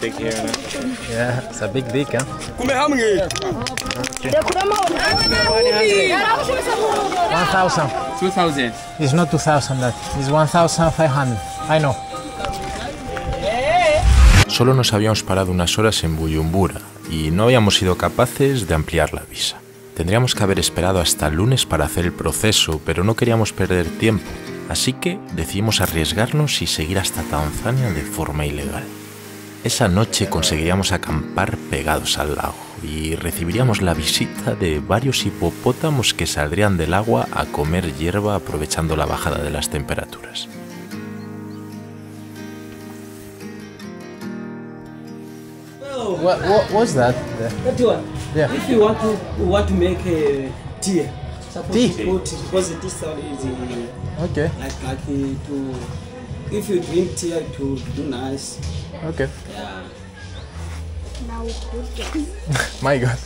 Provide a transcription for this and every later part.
Big here. Yeah, it's a big dick, huh? 1,000. 2000. It's not 2,000 that. It's 1,500. I know. Solo nos habíamos parado unas horas en Buyumbura y no habíamos sido capaces de ampliar la visa. Tendríamos que haber esperado hasta el lunes para hacer el proceso, pero no queríamos perder tiempo, así que decidimos arriesgarnos y seguir hasta Tanzania de forma ilegal. Esa noche conseguiríamos acampar pegados al lago y recibiríamos la visita de varios hipopótamos que saldrían del agua a comer hierba aprovechando la bajada de las temperaturas. What, what what's that? That one. Yeah. If you want to you want to make a tea, suppose Tea? you put because this sound is Okay, like like to if you drink tea to do nice. Okay. Yeah. My God.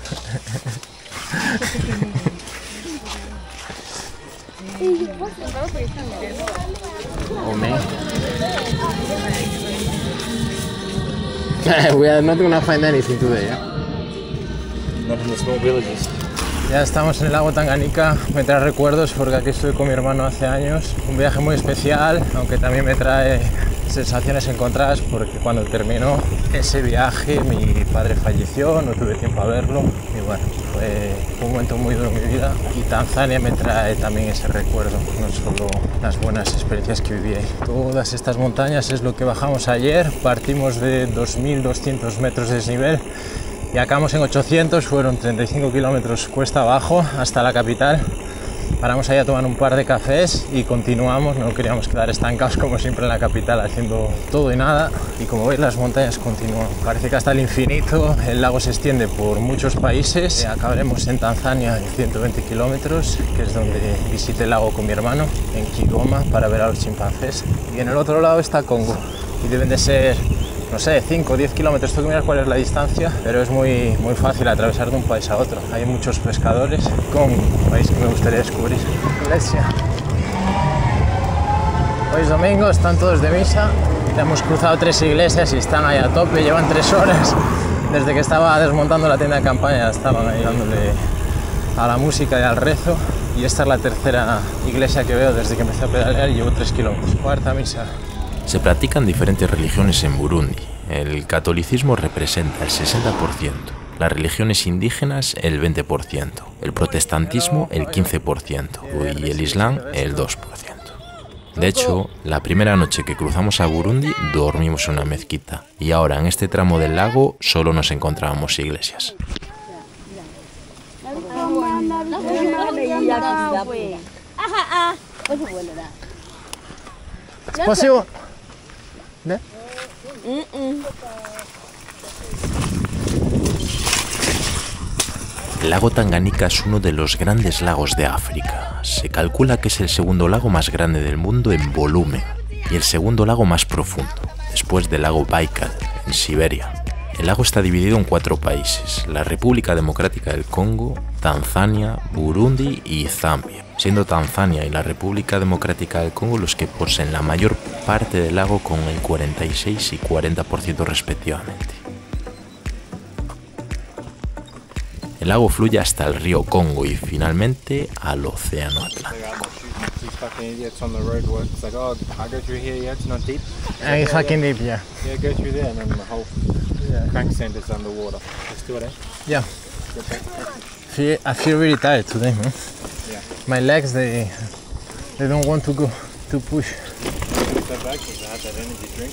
oh man. we are not gonna find anything today, yeah? Not in the small villages. Ya estamos en el lago Tanganica, me trae recuerdos porque aquí estuve con mi hermano hace años. Un viaje muy especial, aunque también me trae sensaciones encontradas porque cuando terminó ese viaje mi padre falleció, no tuve tiempo a verlo y bueno, fue un momento muy duro en mi vida y Tanzania me trae también ese recuerdo, no solo las buenas experiencias que viví. Todas estas montañas es lo que bajamos ayer, partimos de 2.200 metros de desnivel y acabamos en 800, fueron 35 kilómetros cuesta abajo hasta la capital. Paramos ahí a tomar un par de cafés y continuamos, no queríamos quedar estancados como siempre en la capital haciendo todo y nada. Y como veis las montañas continúan, parece que hasta el infinito, el lago se extiende por muchos países. Acabaremos en Tanzania en 120 kilómetros, que es donde visité el lago con mi hermano, en Kigoma, para ver a los chimpancés. Y en el otro lado está Congo, y deben de ser no sé, 5 o 10 kilómetros, tengo que mirar cuál es la distancia, pero es muy, muy fácil atravesar de un país a otro. Hay muchos pescadores, con un país que me gustaría descubrir. Iglesia. Hoy es domingo, están todos de misa. Hemos cruzado tres iglesias y están ahí a tope, llevan tres horas. Desde que estaba desmontando la tienda de campaña estaban ahí dándole a la música y al rezo. Y esta es la tercera iglesia que veo desde que empecé a pedalear y llevo tres kilómetros. Cuarta misa. Se practican diferentes religiones en Burundi. El catolicismo representa el 60%, las religiones indígenas el 20%, el protestantismo el 15% y el islam el 2%. De hecho, la primera noche que cruzamos a Burundi dormimos en una mezquita y ahora en este tramo del lago solo nos encontrábamos iglesias. El lago Tanganica es uno de los grandes lagos de África. Se calcula que es el segundo lago más grande del mundo en volumen y el segundo lago más profundo, después del lago Baikal, en Siberia. El lago está dividido en cuatro países, la República Democrática del Congo, Tanzania, Burundi y Zambia, siendo Tanzania y la República Democrática del Congo los que poseen la mayor parte del lago con el 46 y 40% respectivamente. El lago fluye hasta el río Congo y finalmente al Océano Atlántico. Yeah, eh? I feel really tired today, man. Yeah. My legs, they, they don't want to go, to push. Back drink,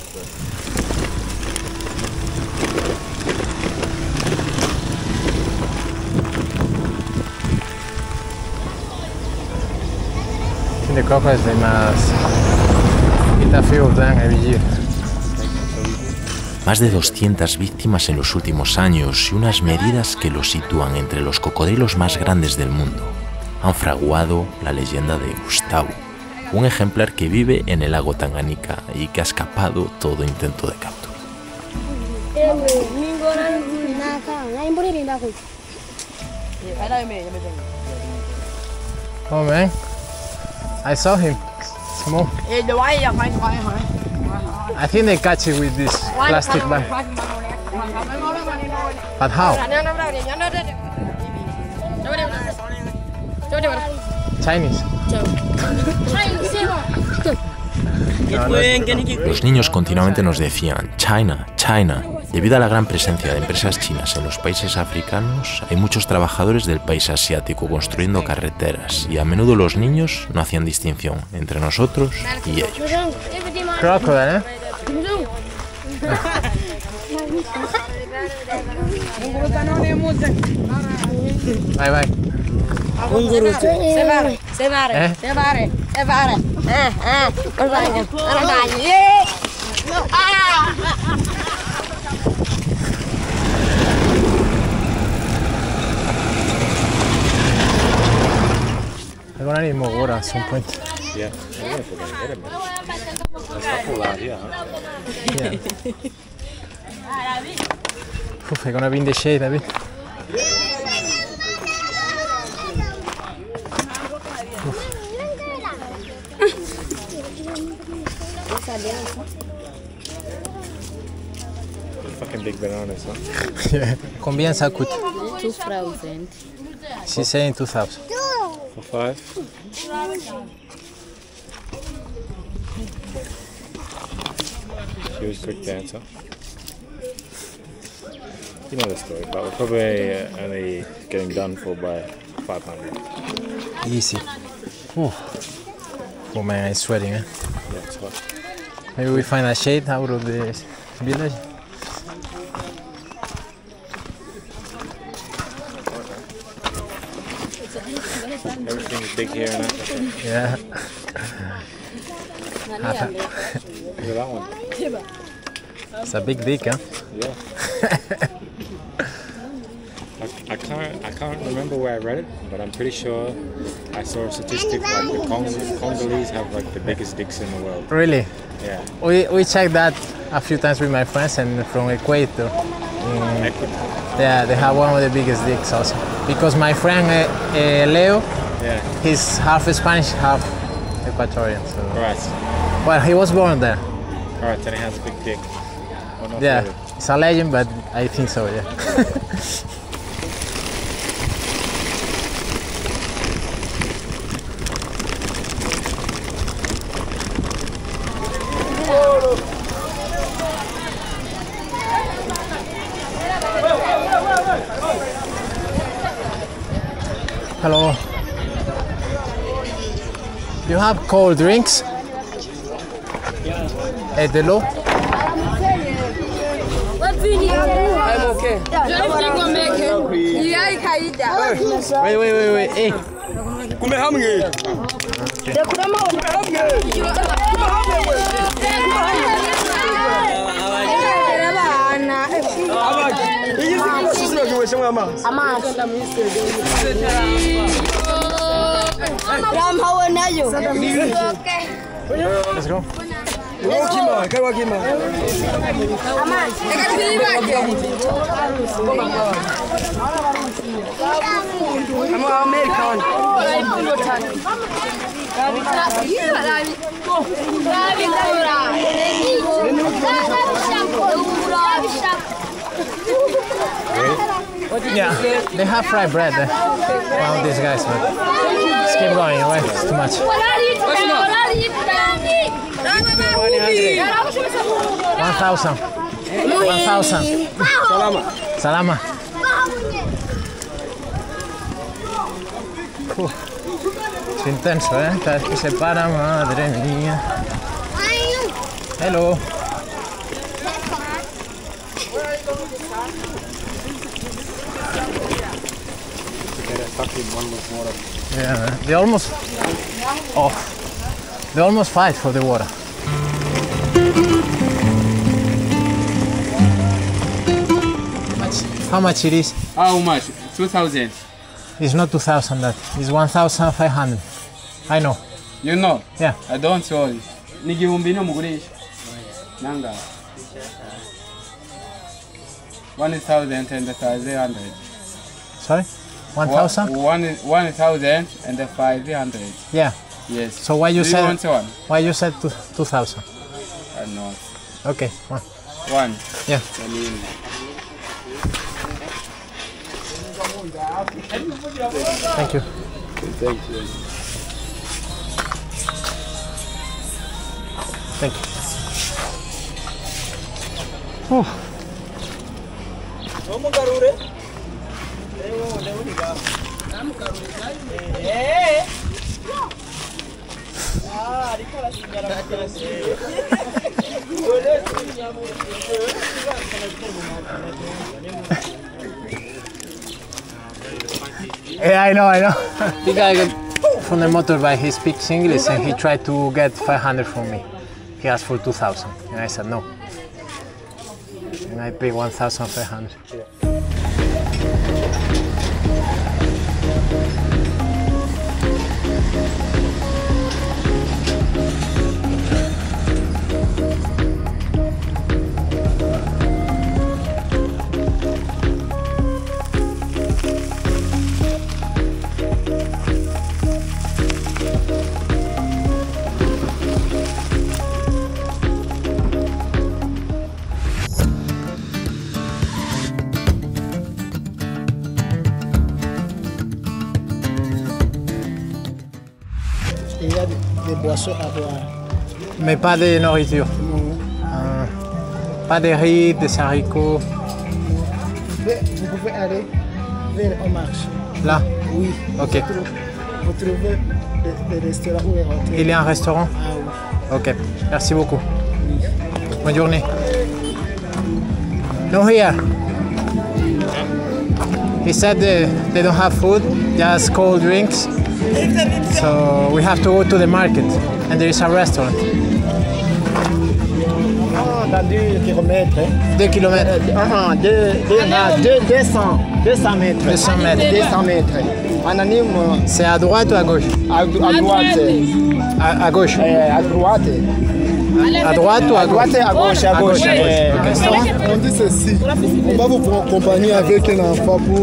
the crocodiles, they must eat a few of them every year. Más de 200 víctimas en los últimos años y unas medidas que los sitúan entre los cocodrilos más grandes del mundo. Han fraguado la leyenda de Gustavo, un ejemplar que vive en el lago Tanganica y que ha escapado todo intento de captura. Oh man, I saw him. Small. I think they catch it with this plastic bag. But how? Chinese. Los niños continuamente nos decían, China, China. Debido a la gran presencia de empresas chinas en los países africanos, hay muchos trabajadores del país asiático construyendo carreteras y a menudo los niños no hacían distinción entre nosotros y ellos. crocodile, eh? Bye bye. Un guruzzo. Sevare, sevare, sevare, eh? sevare. Eh, eh, guarda, guarda. Eh. No. Ah! Con animo ora sono un eh? Yeah. Yeah. Uf, con una vindicetta, vedi? A bit. Fucking big bananas, huh? yeah. Combien ça coûte? 2000. She's saying 2000. For five? She was a quick dancer. You know the story, but we're probably uh, only getting done for by 500. Easy. Oof. Oh man, it's sweating, eh? Yeah, it's hot. Maybe we find a shade out of this village. Everything's big here. Yeah. Look at that one. It's a big dick, huh? Yeah. I, I can't I can't remember where I read it, but I'm pretty sure I saw a statistic like the Cong- Congolese have like the biggest dicks in the world. Really? Yeah. We, we checked that a few times with my friends and from Ecuador. Ecuador. Yeah, they have one of the biggest dicks also. Because my friend uh, uh, Leo, Yeah. he's half Spanish, half Ecuadorian. So. Right. Well, he was born there. Alright, then he has a big dick. Yeah, it's a legend, but I think so, yeah. have cold drinks at the law. I'm okay. Wait, wait, wait, wait. Hey. Come here. Come here. Ram, how are you? Let's go. Yeah, they have fried bread. Eh? Wow, these guys, man. keep going, away. It's too much. One thousand. One thousand. Salama. Salama. Uf, es intenso, ¿eh? Cada vez que se para, madre mía. Hello. Get a fucking one with more of Yeah, they almost. Oh, they almost fight for the water. How much it is? How much? 2000. It's not 2,000 that. It's 1,500. I know. You know? Yeah. I don't sorry. Ni gihumbi no mugurisha. Nanga. 1000 and 500. Sorry? 1,000? One, 1000 and 500. Yeah. Yes. So why you Do said you one? why you said two- 2,000? I know. Okay, one. One. Yeah. Thank you. Thank you. Thank you. Oh. Yeah, I know, I know. the guy from the motorbike, he speaks English and he tried to get 500 from me. He asked for 2,000 and I said no. And I paid 1,500. Boissons à boire. Mais pas de nourriture. Ah. Pas de riz, des haricots. Vous pouvez, aller vers un marché. Là, Oui. Ok. Vous trouvez, des, des restaurants où rentrer. il y a un restaurant Ah oui. Ok, merci beaucoup. Bonne journée. No here. He said they, they don't have food, just cold drinks. So we have to go to the market and there is a restaurant. Ah, dans 2 kilomètres. hein. 2 kilomètres. Ah, ah, deux, deux, ah, deux, 200, 200 mètres. 200 mètres. 200 mètres. En anime, C'est à droite ou à gauche? à, à droite. à, à gauche. Euh, à droite. À droite ou à À gauche à gauche. À gauche. à gauche. Euh. On dit ceci, on va vous accompagner avec un enfant pour.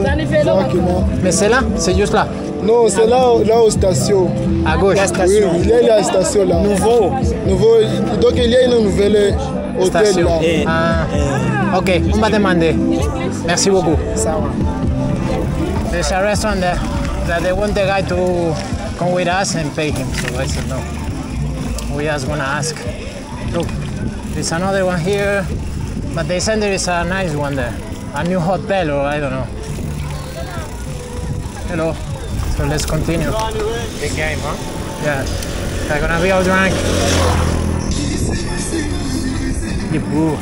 Mais c'est là, c'est juste là, Non, c'est là, là aux stations. à gauche. Oui, il y a la station là. Nouveau. Nouveau, donc il y a une nouvelle hôtel Station. là. Ah, ok, on va demander. Merci beaucoup. Ça va. There's a restaurant there that they want the guy to come with us and pay him. So I said no. We just wanna ask. Look, there's another one here, but they said there is a nice one there, a new hotel or I don't know. Hello. So let's continue. Big game, huh? Yeah, they're gonna be all drunk. Yippoo.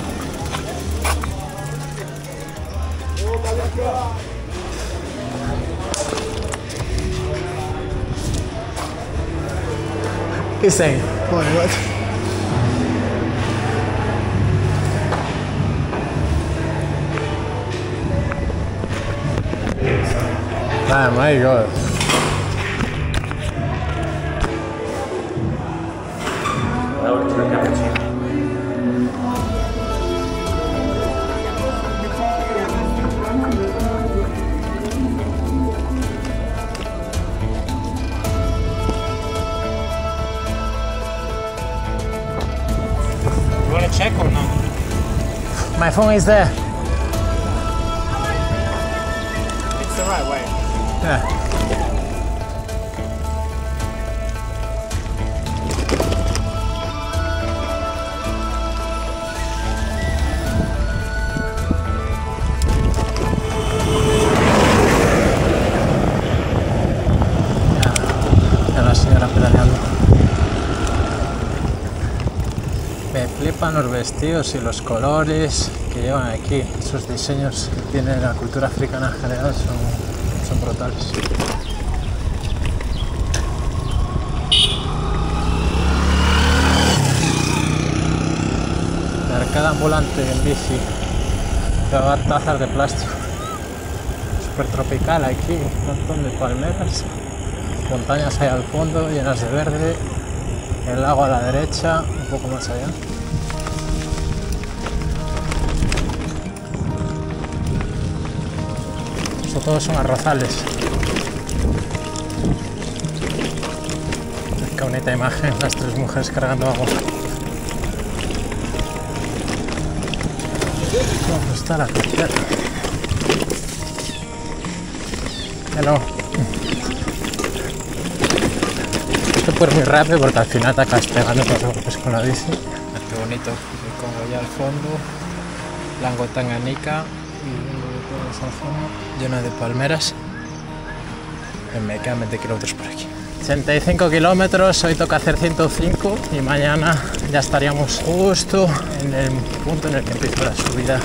He's saying, Ouais, ouais. ah, my God. Phone is there. It's the right way. Yeah. Ya la. Me flipan los vestidos y los colores que llevan aquí. Esos diseños que tiene la cultura africana en general son, brutales. La arcada ambulante en bici. Te va a dar tazas de plástico. Súper tropical aquí, un montón de palmeras. Montañas ahí al fondo llenas de verde. El lago a la derecha, un poco más allá. Todos son arrozales. Qué bonita imagen, las tres mujeres cargando agua. ¿Dónde está la? Que no. Esto puede muy rápido porque al final te acabas pegando los golpes con la bici. Qué bonito, el Congo ya al fondo, Lango Tanganica y esa zona llena de palmeras. Me quedan 20 kilómetros por aquí. 85 kilómetros, hoy toca hacer 105 y mañana ya estaríamos justo en el punto en el que empieza la subida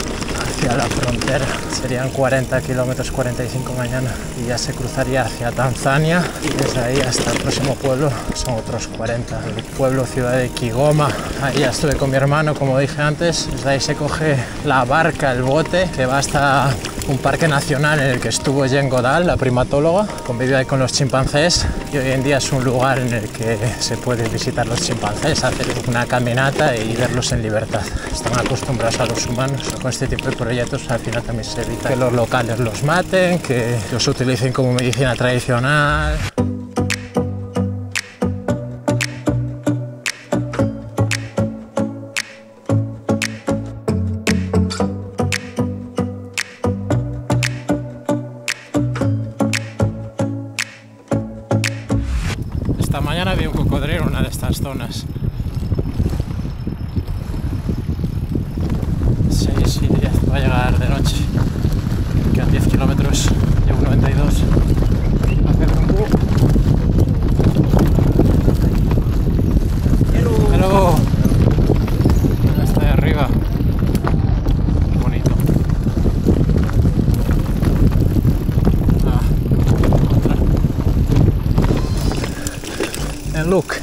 hacia la frontera. Serían 40 kilómetros, 45 mañana y ya se cruzaría hacia Tanzania y desde ahí hasta el próximo pueblo son otros 40. El pueblo, ciudad de Kigoma. Ahí ya estuve con mi hermano, como dije antes. Desde ahí se coge la barca, el bote, que va hasta un parque nacional en el que estuvo Jen Godal, la primatóloga, convivió ahí con los chimpancés y hoy en día es un lugar en el que se puede visitar los chimpancés, hacer una caminata y verlos en libertad. Están acostumbrados a los humanos. Con este tipo de proyectos al final también se evita que los locales los maten, que los utilicen como medicina tradicional. Look,